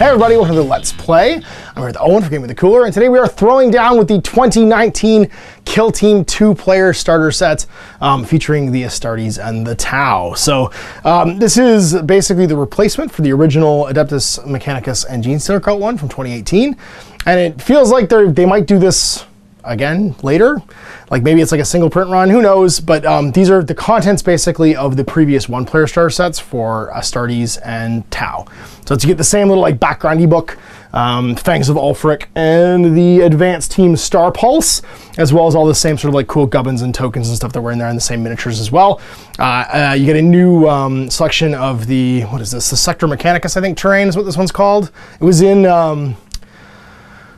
Hey everybody, welcome to Let's Play. I'm here with Owen for Game of the Cooler, and today we are throwing down with the 2019 Kill Team two-player starter set um, featuring the Astartes and the Tau. So um, this is basically the replacement for the original Adeptus Mechanicus and Genestealer Cult one from 2018, and it feels like they might do this again later. Like maybe it's like a single print run, who knows? But um, these are the contents basically of the previous one player starter sets for Astartes and Tau. So to get the same little like background ebook, um, Fangs of Ulfric, and the advanced team Star Pulse, as well as all the same sort of like cool gubbins and tokens and stuff that were in there and the same miniatures as well. Uh, uh, you get a new um, selection of the, what is this? The Sector Mechanicus, I think, terrain is what this one's called. It was in.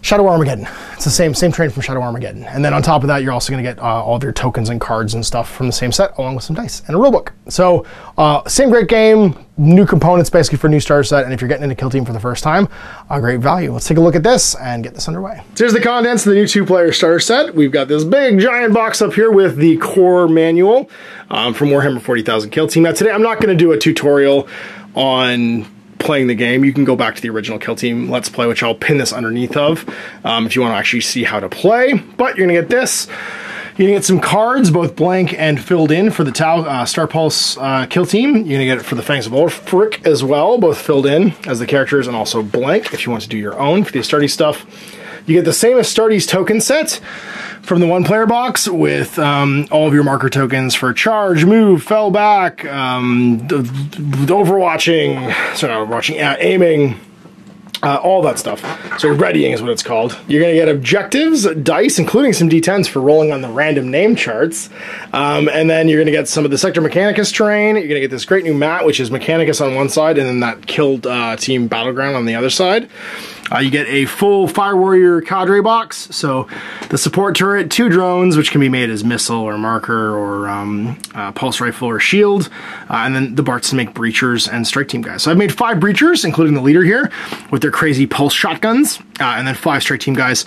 Shadow Armageddon. It's the same same train from Shadow Armageddon. And then on top of that, you're also going to get uh, all of your tokens and cards and stuff from the same set, along with some dice and a rulebook. So uh, same great game, new components basically for new starter set. And if you're getting into Kill Team for the first time, a great value. Let's take a look at this and get this underway. So here's the contents of the new two-player starter set. We've got this big giant box up here with the core manual um, from Warhammer 40,000 Kill Team. Now today I'm not going to do a tutorial on playing the game, you can go back to the original Kill Team Let's Play, which I'll pin this underneath of um, if you want to actually see how to play. But you're going to get this. You're going to get some cards, both blank and filled in for the Tau uh, Star Pulse uh, Kill Team. You're going to get it for the Fangs of Ulfric as well, both filled in as the characters and also blank if you want to do your own for the Astartes stuff. You get the same Astartes token set from the one player box with um, all of your marker tokens for charge, move, fell back, um, overwatching, sorry, overwatching, yeah, aiming, uh, all that stuff. So readying is what it's called. You're going to get objectives, dice, including some d10s for rolling on the random name charts. Um, and then you're going to get some of the Sector Mechanicus terrain. You're going to get this great new mat, which is Mechanicus on one side and then that killed uh, team Battleground on the other side. Uh, you get a full Fire Warrior cadre box. So the support turret, two drones, which can be made as missile or marker or um, uh, pulse rifle or shield, uh, and then the Barts to make breachers and strike team guys. So I've made five breachers, including the leader here, with their crazy pulse shotguns, uh, and then five strike team guys,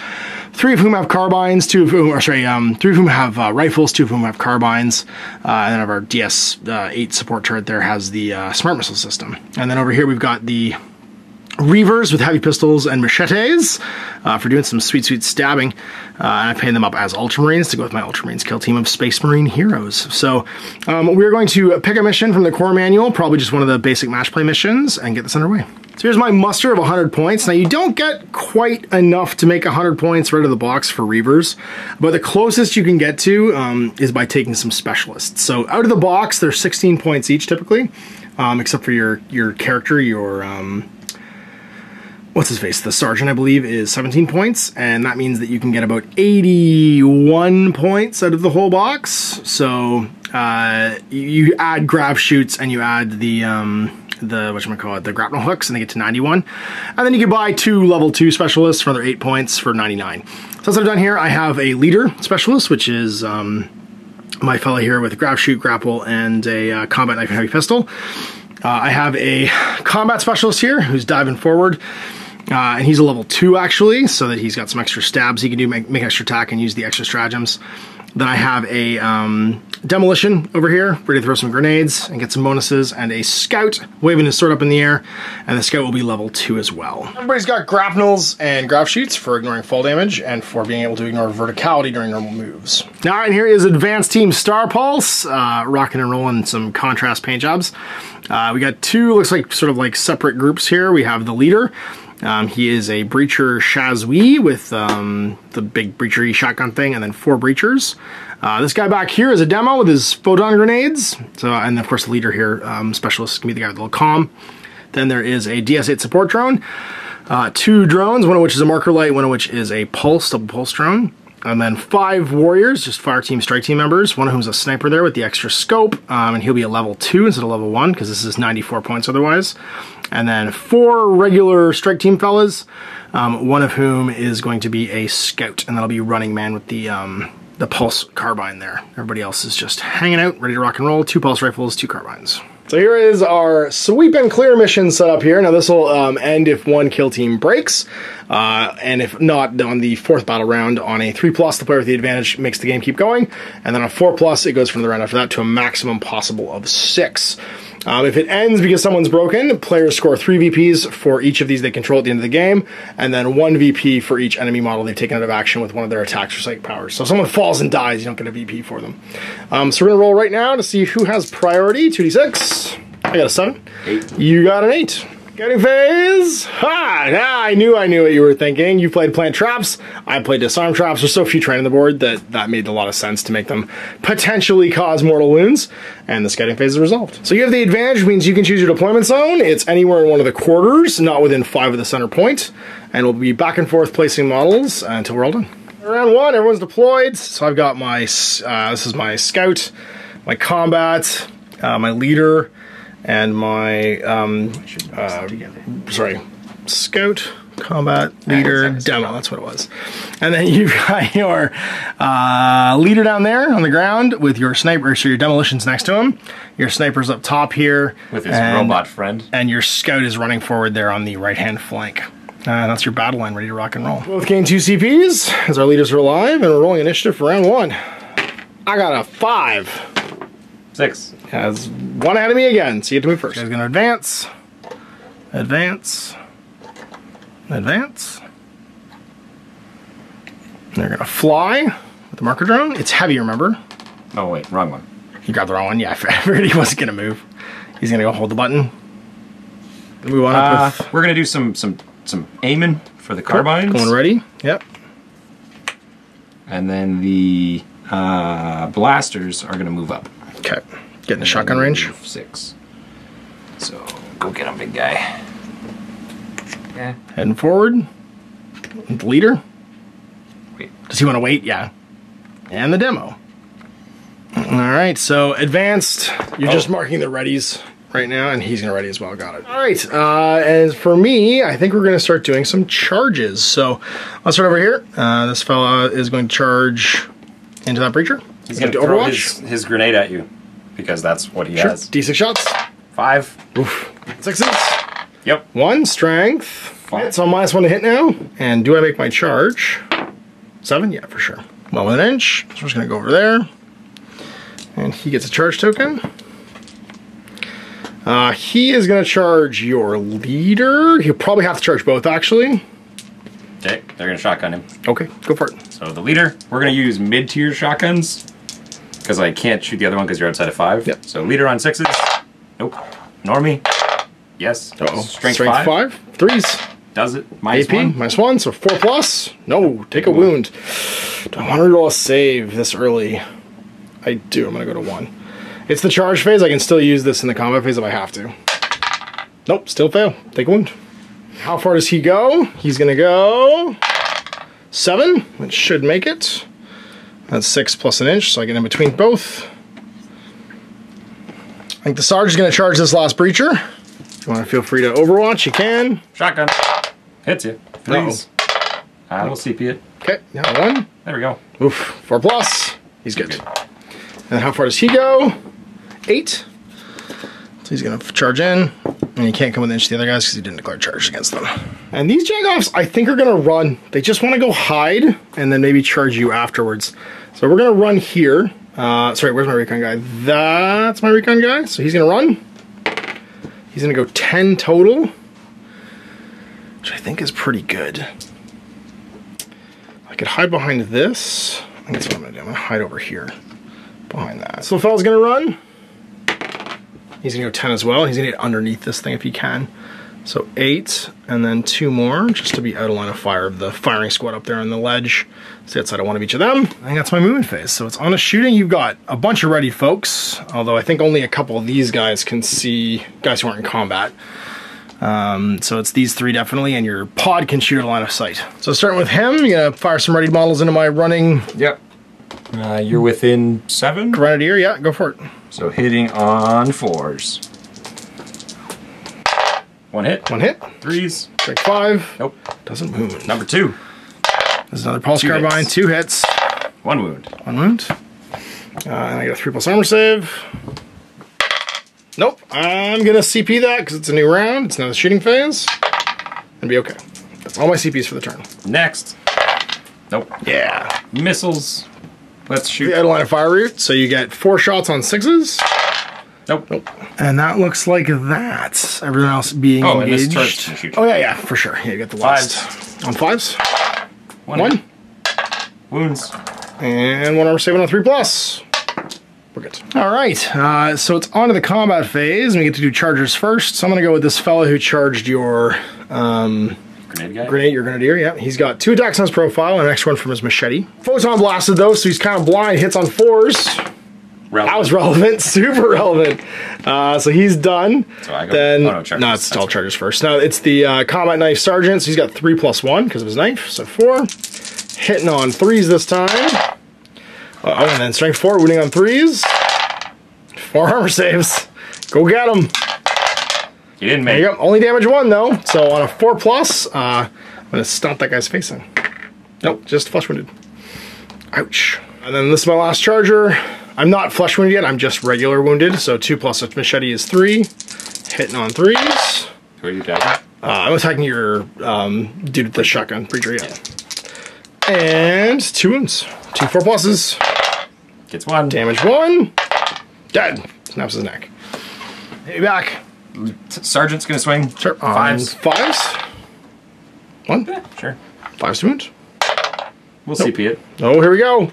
three of whom have carbines, two of whom, or sorry, um, three of whom have uh, rifles, two of whom have carbines, uh, and then of our DS8 support turret there has the smart missile system. And then over here we've got the Reivers with heavy pistols and machetes uh, for doing some sweet, sweet stabbing. Uh, I painted them up as Ultramarines to go with my Ultramarines kill team of Space Marine heroes. So um, we're going to pick a mission from the core manual, probably just one of the basic match play missions, and get this underway. So here's my muster of 100 points. Now you don't get quite enough to make 100 points right out of the box for Reivers, but the closest you can get to um, is by taking some specialists. So out of the box, they're 16 points each typically, um, except for your, your character, your um, what's his face, the sergeant, I believe, is 17 points, and that means that you can get about 81 points out of the whole box. So uh, you add grav chutes and you add the um, the what you call it, the grapnel hooks, and they get to 91. And then you can buy two level two specialists for another eight points for 99. So that's what I've done here. I have a leader specialist, which is um, my fella here with grav chute, grapple, and a uh, combat knife and heavy pistol. Uh, I have a combat specialist here who's diving forward. Uh, and he's a level 2 actually, so that he's got some extra stabs he can do, make, make extra attack and use the extra stratagems. Then I have a um, demolition over here, ready to throw some grenades and get some bonuses, and a scout waving his sword up in the air, and the scout will be level 2 as well. Everybody's got grapnels and grav chutes for ignoring fall damage and for being able to ignore verticality during normal moves. Now, and here is Advanced Team Star Pulse, uh, rocking and rolling some contrast paint jobs. Uh, we got two, looks like sort of like separate groups here. We have the leader, um, he is a breacher Shas'ui with um, the big breachery shotgun thing, and then four breachers. Uh, this guy back here is a demo with his photon grenades. So, and of course the leader here, um, specialist, can be the guy with the little com. Then there is a DS8 support drone, uh, two drones, one of which is a marker light, one of which is a pulse, double pulse drone. And then five warriors, just fire team, strike team members. One of whom is a sniper there with the extra scope, um, and he'll be a level two instead of level one because this is 94 points otherwise. And then four regular strike team fellas, um, one of whom is going to be a scout, and that'll be running man with the um, the pulse carbine there. Everybody else is just hanging out, ready to rock and roll. Two pulse rifles, two carbines. So here is our sweep and clear mission set up here. Now this will um, end if one kill team breaks, uh, and if not, on the fourth battle round on a 3 plus, the player with the advantage makes the game keep going, and then on 4 plus, it goes from the round after that to a maximum possible of 6. Um, if it ends because someone's broken, players score three VPs for each of these they control at the end of the game, and then one VP for each enemy model they've taken out of action with one of their attacks or psychic powers. So if someone falls and dies, you don't get a VP for them. Um, so we're gonna roll right now to see who has priority. 2d6. I got a seven. Eight. You got an eight. Getting phase. Ha! Yeah, I knew I knew what you were thinking. You played plant traps. I played disarm traps. There's so few train on the board that that made a lot of sense to make them potentially cause mortal wounds. And the scouting phase is resolved. So you have the advantage, means you can choose your deployment zone. It's anywhere in one of the quarters, not within five of the center point. And we'll be back and forth placing models until we're all done. Round one, everyone's deployed. So I've got my, uh, this is my scout, my combat, uh, my leader, and my um, uh, sorry, scout, combat, leader, demo. That's what it was. And then you've got your uh, leader down there on the ground with your sniper, so your demolitions next to him. Your sniper's up top here With his and- robot friend. and your scout is running forward there on the right hand flank. Uh, that's your battle line ready to rock and roll. Both gain two CPs as our leaders are alive, and we're rolling initiative for round one. I got a five. Six. Has one ahead of me again, so you have to move first. Guys gonna advance, advance, advance. They're gonna fly with the marker drone. It's heavy, remember? Oh wait, wrong one. You got the wrong one. Yeah, I figured he wasn't gonna move. He's gonna go hold the button. Move on Uh, with we're gonna do some some some aiming for the carbines, going ready. Yep. and then the uh, blasters are gonna move up. Okay. Getting the shotgun range. Six. So go get him, big guy. Yeah. Heading forward. The leader. Wait. Does he want to wait? Yeah. And the demo. All right, so advanced. You're just Oh. marking the readies right now, and he's gonna ready as well. Got it. All right, uh, and for me, I think we're gonna start doing some charges. So let's start over here. Uh, this fella is going to charge into that breacher. He's gonna to throw his, his grenade at you because that's what he Sure. has. D6 shots. Five. Oof. Sixes. Yep. One strength. So I'm minus one to hit now. And do I make my charge? Seven? Yeah, for sure. Well, with an inch. So we're just gonna go over there. And he gets a charge token. Uh, he is gonna charge your leader. He'll probably have to charge both, actually. Okay. They're gonna shotgun him. Okay, go for it. So the leader, we're gonna use mid-tier shotguns because I can't shoot the other one because you're outside of five. Yep. So leader on sixes. Nope. Normie. Yes. Uh-oh. Strength, Strength five. five. Threes. Does it. Minus AP one. minus one, so four plus. No, take a wound. Do I want to roll a save this early? I do. I'm gonna go to one. It's the charge phase. I can still use this in the combat phase if I have to. Nope, still fail. Take a wound. How far does he go? He's gonna go seven, which should make it. That's six plus an inch, so I get in between both. I think the Sarge is gonna charge this last breacher. If you want to feel free to overwatch, you can. Shotgun. Hits you. Please. Uh, I will CP it. Okay, now one. There we go. Oof, four plus. He's good. And how far does he go? Eight. So he's gonna charge in, and he can't come within inch of the other guys because he didn't declare charge against them. And these jagoffs, I think, are gonna run. They just want to go hide and then maybe charge you afterwards. So we're gonna run here. Uh, sorry, where's my recon guy? That's my recon guy. So he's gonna run. He's gonna go 10 total, which I think is pretty good. I could hide behind this. I think that's what I'm gonna do. I'm gonna hide over here, behind that. So fella's gonna run. He's gonna go 10 as well. He's gonna get underneath this thing if he can. So eight, and then two more, just to be out of line of fire of the firing squad up there on the ledge. Stay outside of one of each of them. I think that's my movement phase. So it's on a shooting. You've got a bunch of ready folks, although I think only a couple of these guys can see guys who aren't in combat. Um, so it's these three definitely, and your pod can shoot a line of sight. So starting with him, you're gonna fire some ready models into my running Yep. Uh, you're within seven. grenadier. Yeah, go for it. So hitting on fours. One hit. One hit. Threes. Strike five. Nope. Doesn't move. Number two. There's another pulse Two carbine. hits. Two hits. One wound. One wound. Uh, and I got a three plus armor save. Nope. I'm gonna CP that because it's a new round. It's not a shooting phase. And be okay. That's all my CPs for the turn. Next. Nope. Yeah. Missiles. Let's shoot. The out of line of fire route, so you get four shots on sixes. Nope. And that looks like that. Everyone else being Oh, and this engaged. turret's gonna shoot you. oh yeah, yeah, for sure. Yeah, you got the last. On fives. One. One. Wounds. And one armor saving on three plus. We're good. All right, uh, so it's on to the combat phase, we get to do chargers first. So I'm going to go with this fellow who charged your um, Grenade guy. grenade, your grenadier. Yeah, he's got two attacks on his profile, and an extra one from his machete. Photon blasted though, so he's kind of blind. Hits on fours. Relevant. That was relevant, super relevant. Uh, so he's done. So I go- Then oh, no, no, it's That's all right. chargers first. Now it's the uh, combat knife sergeant. So he's got three plus one because of his knife. So four. Hitting on threes this time. Oh, and then strength four, wounding on threes. Four armor saves. Go get him. You didn't There make you go. Only damage one though. So on a four plus, uh, I'm gonna stomp that guy's face in. Nope, just flesh wounded. Ouch. And then this is my last charger. I'm not flesh wounded yet. I'm just regular wounded. So two plus a machete is three. Hitting on threes. Who are you attacking? Uh, I'm attacking your um, dude with the shotgun, preacher. Yeah. And two wounds. Two four pluses. Gets one. Damage one. Dead. Snaps his neck. Me back. Sergeant's gonna swing. Sure. On Fives. Fives. One. Yeah, sure. Fives to wound. We'll CP it. Oh, here we go.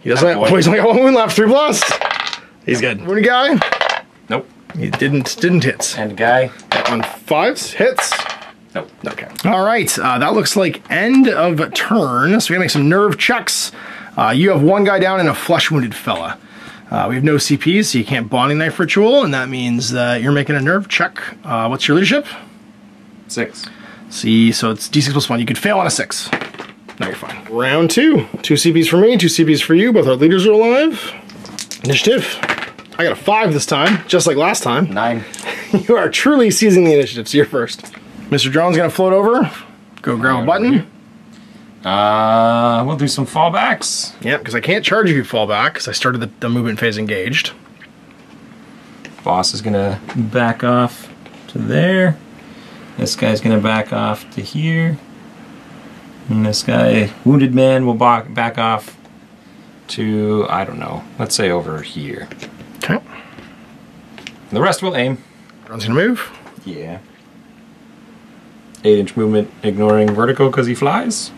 He doesn't have, boy. oh, he's only got one wound left. Three plus. He's good. Wounded guy. Nope. He didn't didn't hit. And guy. On fives, hits. Nope. Okay. All right. Uh, that looks like end of turn. So we gotta make some nerve checks. Uh, you have one guy down and a flesh wounded fella. Uh, we have no CPs, so you can't bonding knife ritual, and that means that you're making a nerve check. Uh, what's your leadership? Six. See, so it's d6 plus one. You could fail on a six. Now you're fine. Round two. Two CPs for me, two CPs for you. Both our leaders are alive. Initiative. I got a five this time, just like last time. Nine. You are truly seizing the initiative, so you're first. Mr. Drone's gonna float over. Go grab a over button. Uh, we'll do some fallbacks. Yep, because I can't charge if you fall back, because I started the, the movement phase engaged. Boss is gonna back off to there. This guy's gonna back off to here. And this guy, Wounded Man, will back, back off to, I don't know, let's say over here. Okay. And the rest will aim. Drone's gonna move. Yeah. 8 inch movement, ignoring vertical because he flies.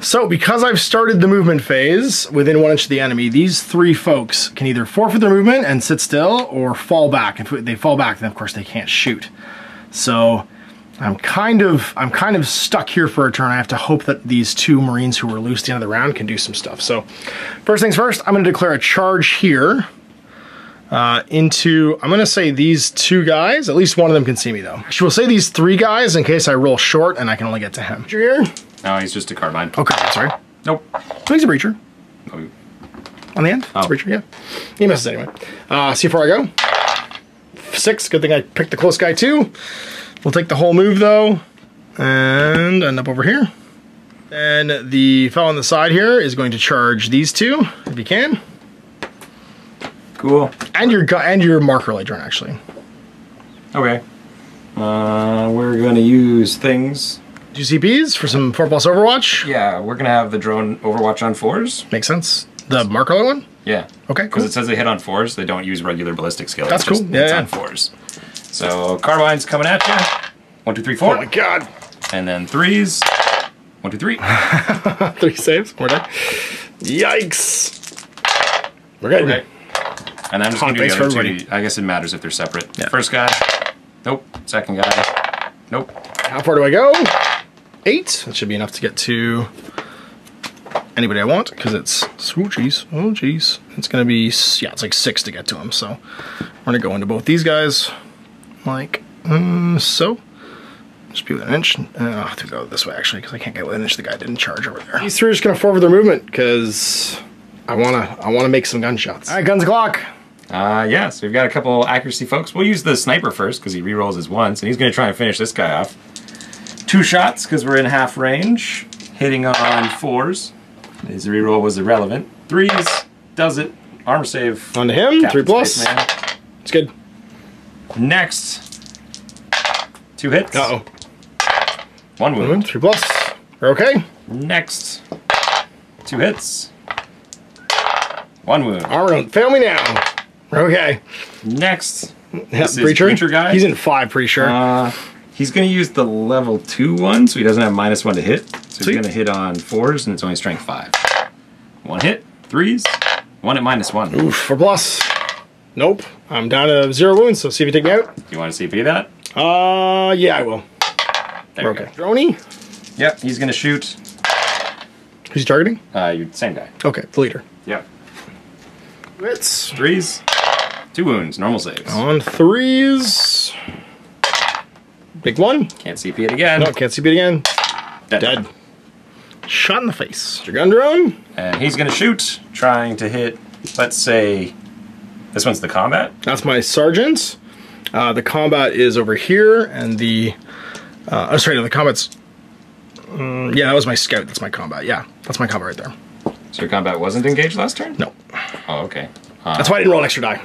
So, because I've started the movement phase within one inch of the enemy, these three folks can either forfeit their movement and sit still or fall back. If they fall back, then of course they can't shoot. So, I'm kind of I'm kind of stuck here for a turn. I have to hope that these two Marines who were loose at the end of the round can do some stuff. So, first things first, I'm going to declare a charge here uh, into I'm going to say these two guys. At least one of them can see me though. She will say these three guys in case I roll short and I can only get to him. You're here. No, he's just a carbine. Okay, that's right. Nope. Oh, he's a breacher. Oh, On the end? It's a Oh. breacher, yeah. He misses anyway. Uh, see how far I go. Six. Good thing I picked the close guy too. We'll take the whole move though. And end up over here. And the fellow on the side here is going to charge these two, if you can. Cool. And your and your marker light drone actually. Okay. Uh, we're gonna use things. CPs for some 4 plus Overwatch. Yeah, we're gonna have the drone Overwatch on fours. Makes sense. The light one? Yeah. Okay, Because cool. it says they hit on fours, they don't use regular ballistic skill. That's It just cool. Yeah, hits yeah. on fours. So carbine's coming at you. One, two, three, four. Oh my god. and then threes. One, two, three. Three saves. More die. Yikes. We're good. Okay. And I'm just gonna do the other two. I guess it matters if they're separate. Yeah. First guy. Nope. Second guy. Nope. How far do I go? Eight. That should be enough to get to anybody I want because it's oh jeez, oh jeez. It's gonna be yeah, it's like six to get to him. So we're gonna go into both these guys like mm, so. Just be within an inch. Uh, I'll have to go this way actually because I can't get within an inch. The guy didn't charge over there. These three are just gonna forward their movement because I wanna I wanna make some gunshots. All right, guns o'clock. Uh, yeah, so we've got a couple accuracy folks. We'll use the sniper first because he rerolls his once, and he's going to try and finish this guy off. Two shots because we're in half range, hitting on fours. His reroll was irrelevant. Threes does it. Armor save. On to him. Captain three plus. It's good. Next, two hits. Uh oh. One wound. Three plus. We're okay. Next, two hits. One wound. Armor fail me now. Okay. Next, Yeah, this is Breacher guy. He's in five, pretty sure. Uh, he's going to use the level two one, so he doesn't have minus one to hit. So Sweet. he's going to hit on fours, and it's only strength five. One hit, threes, one at minus one. Oof, for plus. Nope. I'm down to zero wounds, so see if you take me out. You want to CP that? Uh, yeah, I will. There Okay. Droney. Yep, he's going to shoot. Who's he targeting? Uh, you same guy. Okay, the leader. Yep. It's Threes, two wounds, normal saves. on threes. Big one. Can't CP it again. No, can't see it again. Dead. Dead. Shot in the face. Your gun drone. And he's going to shoot, trying to hit, let's say, this one's the combat. That's my sergeant. Uh, the combat is over here, and the uh, oh, sorry, no, the combat's. Mm, yeah, that was my scout. That's my combat. Yeah, that's my combat right there. So your combat wasn't engaged last turn? No, Oh, okay. Uh, that's why I didn't roll an extra die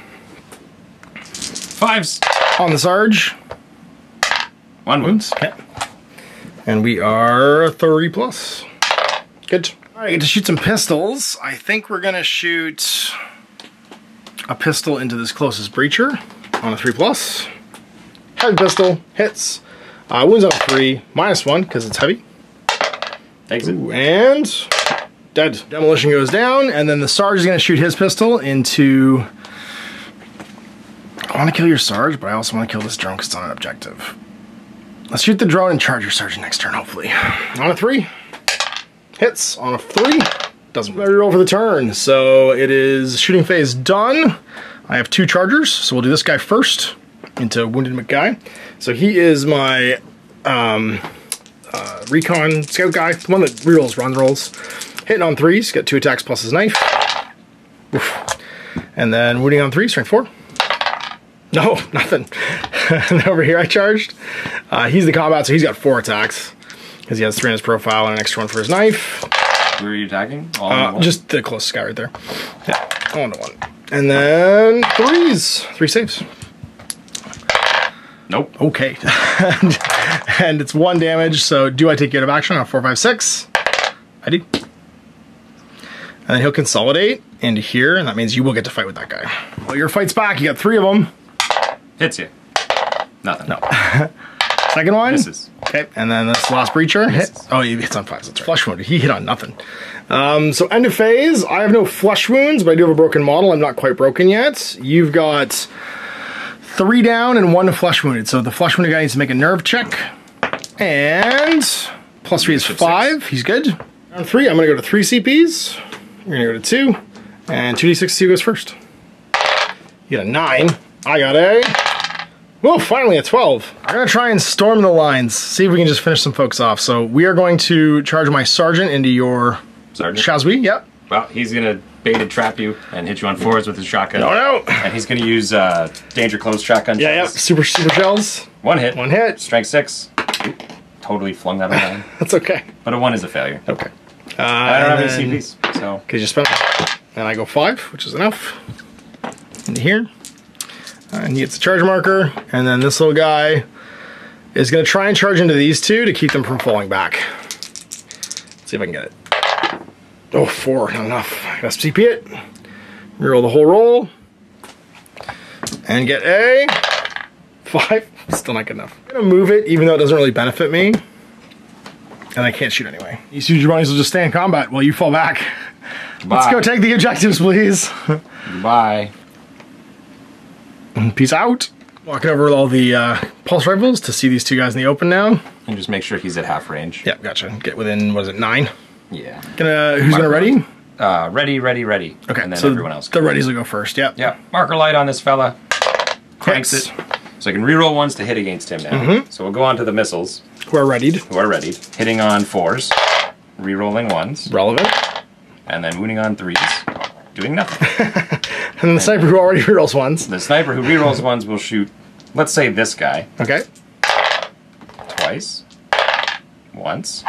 fives. on the sarge. One wound. Okay, and we are three plus. Good. All right, get to shoot some pistols. I think we're gonna shoot a pistol into this closest breacher on a three plus. Heavy pistol hits. Uh, wounds on three, minus one because it's heavy. Takes it. Ooh, and dead. Demolition goes down, and then the Sarge is going to shoot his pistol into. I want to kill your Sarge, but I also want to kill this drone because it's on an objective. Let's shoot the drone and charge your Sarge next turn, hopefully. On a three. Hits. On a three. Doesn't matter roll for the turn. So it is shooting phase done. I have two chargers, so we'll do this guy first into Wounded McGuy. So he is my um, uh, recon scout guy, the one that rerolls run rolls. Hitting on threes, got two attacks plus his knife. Oof. And then wounding on three, strength four. No, nothing. and over here I charged. Uh, he's the combat, so he's got four attacks. Because he has three in his profile and an extra one for his knife. Who are you attacking? All Uh, just the closest guy right there. Yeah, one to one. And then threes. Three saves. Nope. Okay. and, and it's one damage, so do I take you out of action on four, five, six? I do. And then he'll consolidate into here, and that means you will get to fight with that guy. Well, your fight's back. You got three of them. Hits you. Nothing. No. Second one. Misses. Okay, and then this last breacher hit. Oh, he hits on fives. That's right. Flush wound. He hit on nothing. Um, so end of phase. I have no flush wounds, but I do have a broken model. I'm not quite broken yet. You've got three down and one flush wounded. So the flush wounded guy needs to make a nerve check. And plus three is Six. five. He's good. Round three. I'm gonna go to three CPs. You're gonna go to two, and two d6 two goes first. You got a nine. I got a. Well, finally at 12. I'm gonna try and storm the lines, see if we can just finish some folks off. So we are going to charge my sergeant into your Sergeant. Shas'ui. Yep. Well, he's gonna bait and trap you and hit you on fours with his shotgun. Oh no. And he's gonna use uh, danger close shotgun. Yeah, yep. shells. Super super shells. One hit. One hit. Strength six. Oop, totally flung that around. That's okay. but a one is a failure. Okay. Uh, I don't have any CPs, so Because you spent. And I go five, which is enough. Into here. And he gets the charge marker. And then this little guy is going to try and charge into these two to keep them from falling back. Let's see if I can get it. Oh, four, not enough. I gotta CP it. Reroll the whole roll. And get a five. Still not good enough. I'm gonna move it, even though it doesn't really benefit me. And I can't shoot anyway. These two jabronis will just stay in combat while you fall back. Let's go take the objectives, please. Bye. Peace out. Walking over with all the uh, pulse rifles to see these two guys in the open now. And just make sure he's at half range. Yep, gotcha. Get within, what is it, nine? Yeah. Gonna, who's gonna ready? Uh, ready, ready, ready. Okay, And then so everyone else. the readies will go first. Yep. Yeah. Marker light on this fella. Cranks Hits. it. So I can reroll ones to hit against him now. Mm-hmm. So we'll go on to the missiles, Who are readied? who are ready. Hitting on fours, rerolling ones, Relevant. and then wounding on threes. Doing nothing. And then the sniper who already rerolls ones. the sniper who rerolls ones will shoot, let's say this guy, Okay. twice, once.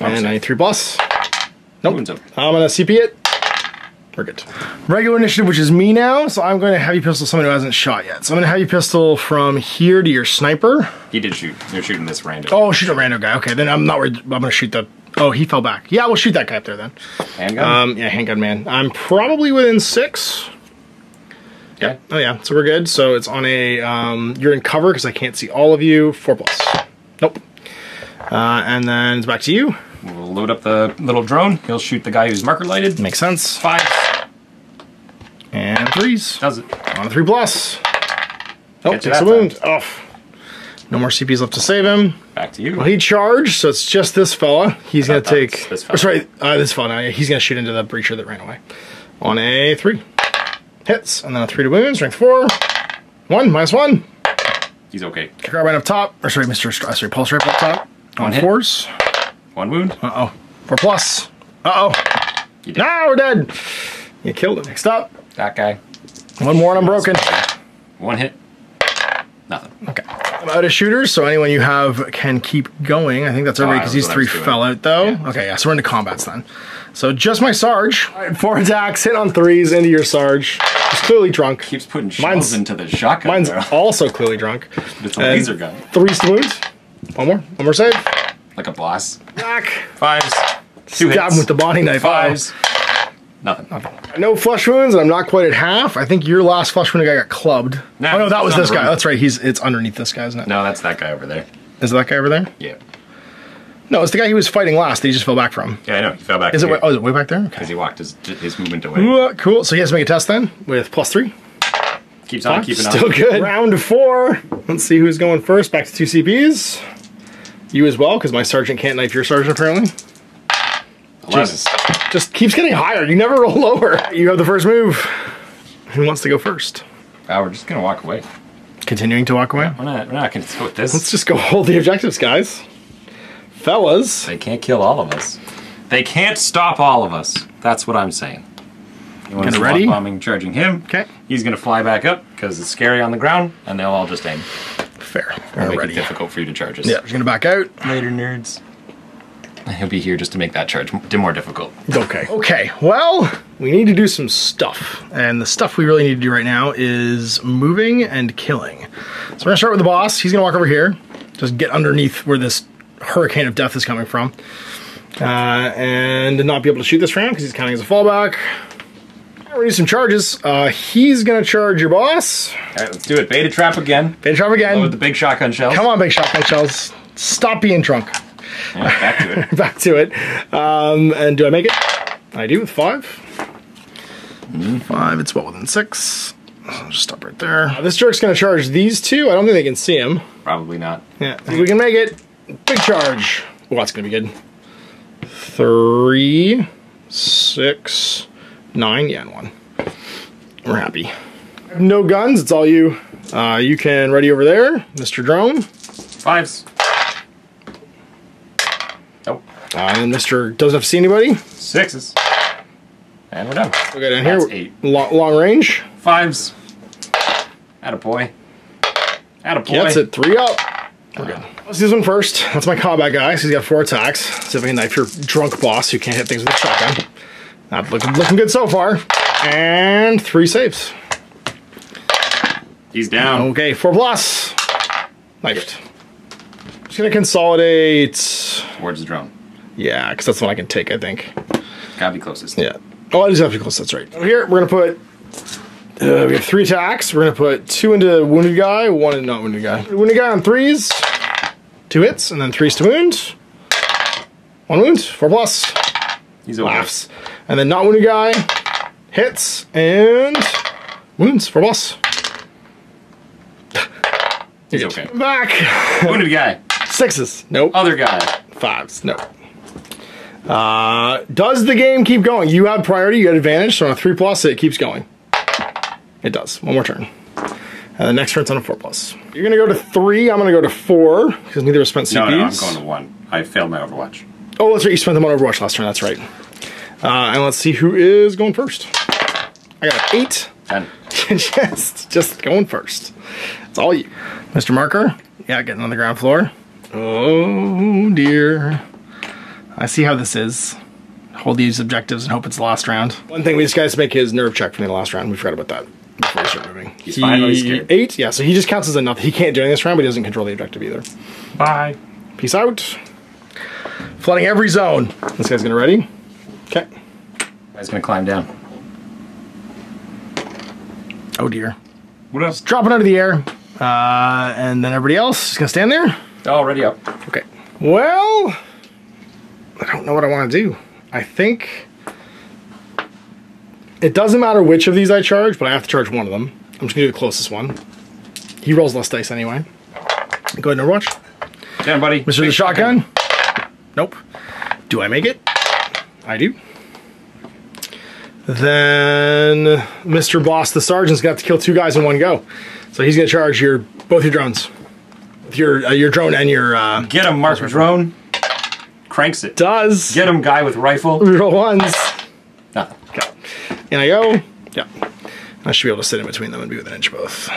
And 93 plus. Nope. I'm gonna CP it. We're good. Regular initiative, which is me now, so I'm going to heavy pistol someone who hasn't shot yet. So I'm gonna heavy pistol from here to your sniper. He did shoot. You're shooting this random. Oh, shoot a random guy. Okay, then I'm not worried. I'm gonna shoot the. Oh, he fell back. Yeah, we'll shoot that guy up there then. Handgun. Um, yeah, handgun man. I'm probably within six. Yeah. Oh yeah, so we're good. So it's on a um, you're in cover because I can't see all of you. Four plus. Nope. Uh, and then it's back to you. We'll load up the little drone. He'll shoot the guy who's marker lighted. Makes sense. Five. And threes. Does it. On a three plus. You takes a wound. Oh. No more CPs left to save him. Back to you. Well, he charged, so it's just this fella. He's it was take. this oh, fella. sorry, uh, this fella. Now. He's gonna shoot into the breacher that ran away. On a three, hits, and then a three to wound. Strength four, one minus one. He's okay. Carbine up top, or sorry, Mr. Str- sorry, Pulse Rifle up top. On One hit. fours. One wound. Uh oh. Four plus. Uh oh. You did. Now we're dead. You killed it. Next up, That guy. one more and I'm broken. One hit. Nothing. Okay. I'm out of shooters, so anyone you have can keep going. I think that's everybody ah, Oh, because that these was what I three fell out though. Yeah. Okay, yeah, so we're into combats then. So just my Sarge. All right, four attacks, hit on threes into your Sarge. He's clearly drunk. Keeps putting shells Mine's- into the shotgun. Mine's barrel. also clearly drunk. It's a and- laser gun. Threes to wounds. One more. One more save. Like a boss. Back. Fives. Two Stab hits. him with the body knife. Fives. Oh. Nothing. No flesh wounds, and I'm not quite at half. I think your last flesh wound guy got clubbed. Nah, oh no, that was this guy. That's right. He's it's underneath this guy, isn't it? No, that's that guy over there. Is that guy over there? Yeah. No, it's the guy he was fighting last. That he just fell back from. Yeah, I know. He fell back. Is it? Way, oh, is it way back there? Okay. Because he walked his his movement away. Ooh, uh, cool. So he has to make a test then with plus three. Keeps on keeping Still on. good. Round four. Let's see who's going first. Back to two CPs. You as well, because my sergeant can't knife your sergeant apparently. Jesus. Just keeps getting higher. You never roll lower. You have the first move. Who wants to go first? Oh, we're just gonna walk away. Continuing to walk away. We're not. We're not gonna deal with this. Let's just go hold the objectives, guys. Fellas. They can't kill all of us. They can't stop all of us. That's what I'm saying. You want Kinda to ready? bombing charging him? Okay. He's gonna fly back up because it's scary on the ground, and they'll all just aim. Fair. Or We're make ready. it difficult for you to charge us. Yeah, just gonna back out. Later, nerds. He'll be here just to make that charge m- more difficult. Okay. Okay. Well, we need to do some stuff. And the stuff we really need to do right now is moving and killing. So we're gonna start with the boss. He's gonna walk over here. Just get underneath where this hurricane of death is coming from. Uh, and not be able to shoot this round because he's counting as a fallback. We're gonna do some charges. Uh, he's gonna charge your boss. All right, let's do it. Beta trap again. Beta trap again. Load the big shotgun shells. Come on, big shotgun shells. Stop being drunk. Yeah, back to it. Back to it. Um, and do I make it? I do with five. Five, it's well within six. I'll just stop right there. Uh, this jerk's gonna charge these two. I don't think they can see him. Probably not. Yeah, we can make it. Big charge. Oh, that's gonna be good. Three, six, nine, yeah, and one. We're happy. No guns, it's all you. Uh, you can ready over there, Mr. Drone. Fives. Nope. Uh, and Mr. doesn't have to see anybody. Sixes. And we're done. We'll go down That's here. eight. Long, long range. Fives. Attaboy. Attaboy. Gets it. Three up. We're good. Let's do this one first. That's my combat guy. So he's got four attacks. See if I can knife your drunk boss who can't hit things with a shotgun. Not looking looking good so far. And three saves. He's down. Okay, four plus. Knifed. Just gonna consolidate. Towards the drone. Yeah, because that's the one I can take, I think. Gotta be closest. Yeah. Oh, it is have to be close. That's right. Here, we're gonna put. Uh, we have three attacks. We're gonna put two into wounded guy, one into not wounded guy. Wounded guy on threes, two hits, and then threes to wound. One wound, four plus, He's over. laughs, and then not wounded guy, hits and wounds, four plus. He's okay. Back Wounded guy. sixes. Nope. Other guy. Fives. No. Uh, does the game keep going? You have priority. You got advantage. So on a three plus, it keeps going. It does. One more turn. And the next turn's on a four plus. You're gonna go to three. I'm gonna go to four because neither of us spent CPs. No, no, I'm going to one. I failed my Overwatch. Oh, that's right. You spent them on Overwatch last turn. That's right. Uh, and let's see who is going first. I got an eight. Ten. just, just going first. It's all you, Mr. Marker. Yeah, getting on the ground floor. Oh dear. I see how this is. Hold these objectives and hope it's the last round. One thing we just got to make his nerve check from the last round. We forgot about that before we start moving. He's fine, though, he's scared. Eight, yeah. So he just counts as enough. He can't do anything this round, but he doesn't control the objective either. Bye. Peace out. Flooding every zone. This guy's gonna ready. Okay. Guy's gonna climb down. Oh dear. What else? Dropping out of the air. Uh, and then everybody else is gonna stand there. Already up. Okay. Well, I don't know what I want to do. I think it doesn't matter which of these I charge, but I have to charge one of them. I'm just gonna do the closest one. He rolls less dice anyway. Go ahead and watch. Down, buddy. Mr. the Shotgun. Nope. Do I make it? I do. Then Mr. Boss, the sergeant's got to kill two guys in one go, so he's gonna charge your both your drones, your uh, your drone and your uh, Get him, Mark Drone. Cranks it. does. Get him, guy with rifle. Reroll ones. Nothing. Okay. In I go. Yeah. I should be able to sit in between them and be within an inch both.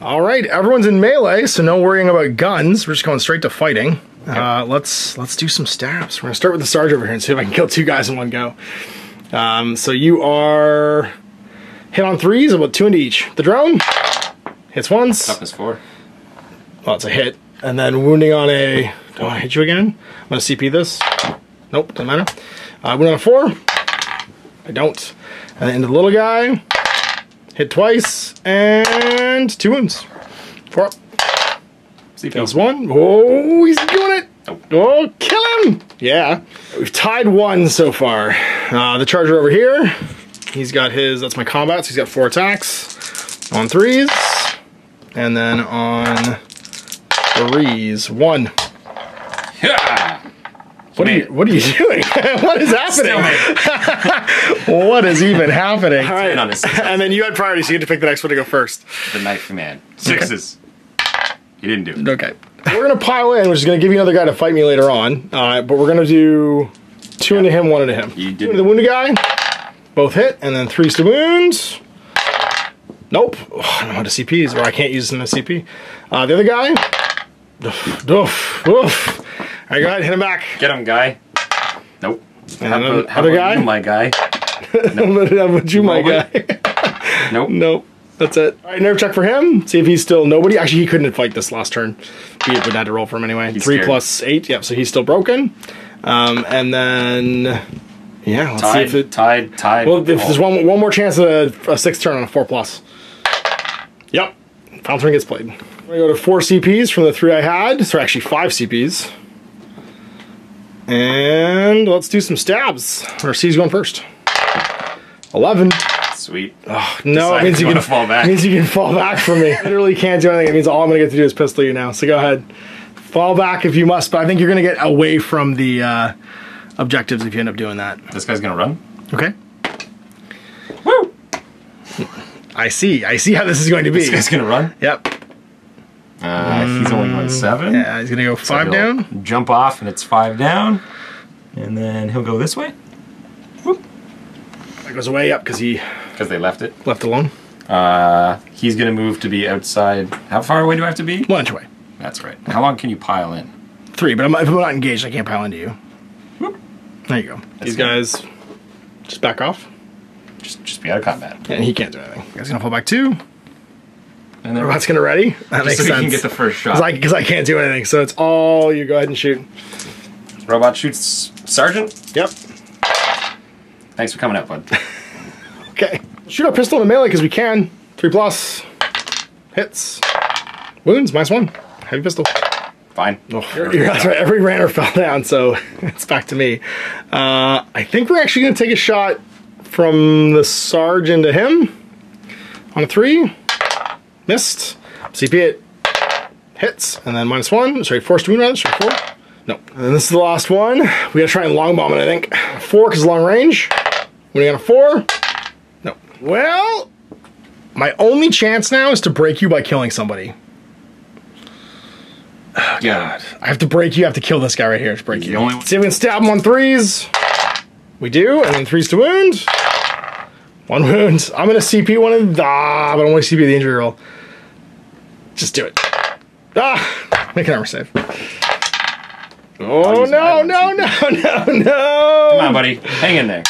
All right, everyone's in melee, so no worrying about guns. We're just going straight to fighting. Uh, let's let's do some stabs. We're gonna start with the sergeant over here and see if I can kill two guys in one go. Um, so you are hit on threes, about two into each. The drone hits once. Toughness four. Well, it's a hit, and then wounding on a. Do I hit you again? I'm gonna CP this. Nope, doesn't matter. Uh, went on a four. I don't. And then the little guy. Hit twice and two wounds. Four up. See Kills one. Oh, he's doing it. Oh, kill him! Yeah. We've tied one so far. Uh, the charger over here. He's got his, that's my combat, so he's got four attacks. On threes. And then on threes, one. Yeah. What are you, what are you doing? what is happening? what is even happening? All Ten on his And then you had priority, so you had to pick the next one to go first. The knife man. Sixes. You didn't do it. Okay. We're gonna pile in, which is gonna give you another guy to fight me later on. Uh, but we're gonna do two into him, one into him. You did the wounded guy. Both hit, and then three to wounds. Nope. Oh, I don't know how to CPs, or I can't use them as CP. Uh, the other guy. Oof, oof, oof. All right, go ahead, hit him back. Get him, guy. Nope. And How about, how other about guy? you, my guy? How about you, my guy? Nope. Nope. That's it. All right, nerve check for him. See if he's still nobody. Actually, he couldn't fight this last turn. We would have to roll for him anyway. He's Three scared. plus eight. Yep. So he's still broken. Um, and then yeah, let's see if it. tied, tied. Well, if there's one one more chance at a, a sixth turn on a four plus. Yep. Final turn gets played. I'm gonna go to four CPs from the three I had. So actually five CPs. And let's do some stabs. Or C's going first. Eleven. Sweet. Oh, No, it means you you can fall back. It means you can fall back from me. Literally can't do anything. It means all I'm gonna get to do is pistol you now. So go ahead, fall back if you must. But I think you're gonna get away from the uh, objectives if you end up doing that. This guy's gonna run. Okay. Woo! I see. I see how this is going to be. This guy's gonna run. Yep. Uh, he's only going seven. Yeah, he's gonna go So five he'll down. Jump off, and it's five down. And then he'll go this way That goes away. up because he because they left it. left alone. Uh, he's gonna move to be outside. How far away do I have to be? One inch away. That's right. How long can you pile in? Three, but I'm, if I'm not engaged, I can't pile into you. There you go. These good. guys just back off, Just, just be out of combat. and he can't do anything. Guy's gonna fall back two. And then Robot's gonna ready. That just makes so we sense. can get the first shot. Because I, 'cause I can't do anything, so it's all you go ahead and shoot. Robot shoots sergeant. Yep. Thanks for coming out, bud. Okay. Shoot a pistol in a melee because we can. Three plus. Hits. Wounds, minus one. Heavy pistol. Fine. Oh, you're, you're- that's right. Every ranner fell down, so it's back to me. Uh, I think we're actually going to take a shot from the Sarge into him. On a three. Missed. CP it. Hits. And then minus one. Sorry, forced wound rather. Sorry, four. Nope. And this is the last one. We gotta try and long bomb it, I think. Four because long range. When you got a four. No. Well, my only chance now is to break you by killing somebody. Oh, yeah. I have to break you. I have to kill this guy right here to break He's you. the only one- See if we can stab him on threes. We do, and then threes to wound. One wound. I'm gonna CP one of ah, but I want to CP the injury roll. Just do it. Ah, make an armor save. Oh use no, no, no, no, no! Come on, buddy. Hang in there.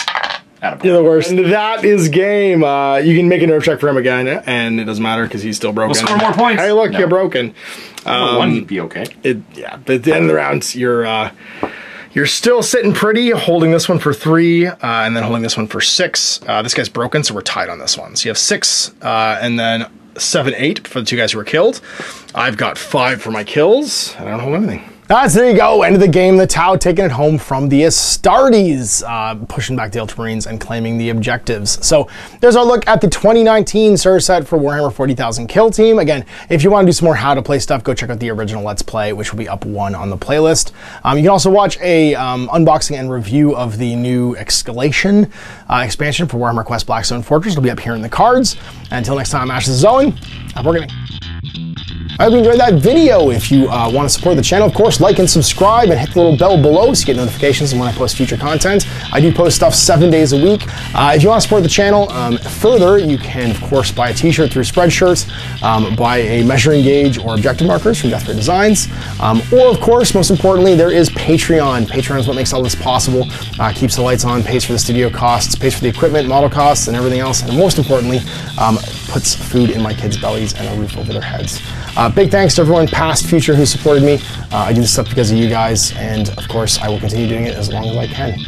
You're the worst. And that is game. Uh, you can make a nerve check for him again, and it doesn't matter because he's still broken. score more points. Hey, look, No. you're broken. Number one, you'd be okay. It, yeah, but at the end of the round, you're uh, You're still sitting pretty, holding this one for three, uh, and then holding this one for six. Uh, this guy's broken, so we're tied on this one. So you have six, uh, and then seven, eight for the two guys who were killed. I've got five for my kills, and I don't hold anything. That's there you go. End of the game. The Tau taking it home from the Astartes, uh, pushing back the Ultramarines and claiming the objectives. So there's our look at the 2019 starter set for Warhammer 40,000 Kill Team. Again, if you want to do some more how to play stuff, go check out the original Let's Play, which will be up one on the playlist. Um, you can also watch a um, unboxing and review of the new Escalation uh, expansion for Warhammer Quest Blackstone Fortress. It'll be up here in the cards. And until next time, Ashes is Owen. Have a good I hope you enjoyed that video. If you uh, want to support the channel, of course, like and subscribe and hit the little bell below so you get notifications when I post future content. I do post stuff seven days a week. Uh, if you want to support the channel um, further, you can, of course, buy a t-shirt through Spreadshirts, um, buy a measuring gauge or objective markers from Death Designs, um, or, of course, most importantly, there is Patreon. Patreon is what makes all this possible, uh, keeps the lights on, pays for the studio costs, pays for the equipment, model costs, and everything else, and most importantly, um, puts food in my kids' bellies and a roof over their heads. Uh, big thanks to everyone, past, future, who supported me. Uh, I do this stuff because of you guys, and of course, I will continue doing it as long as I can.